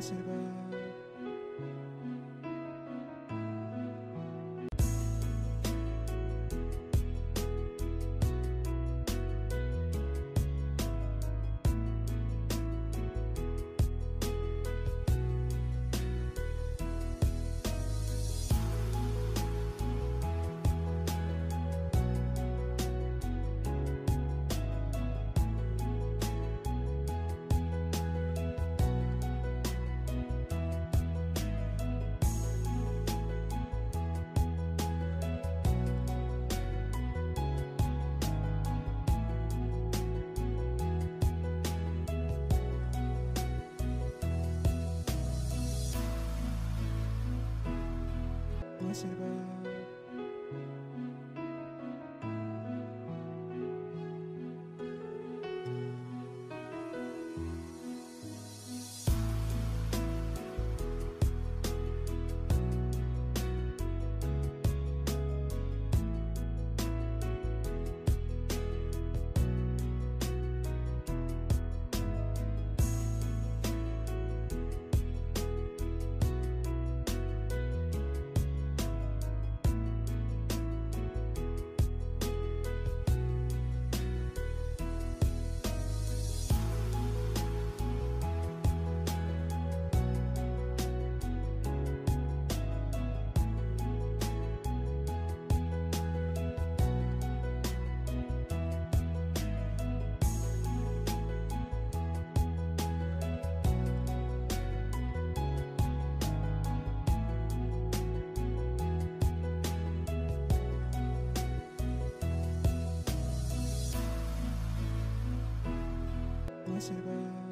reserva reserva reserva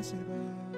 reserva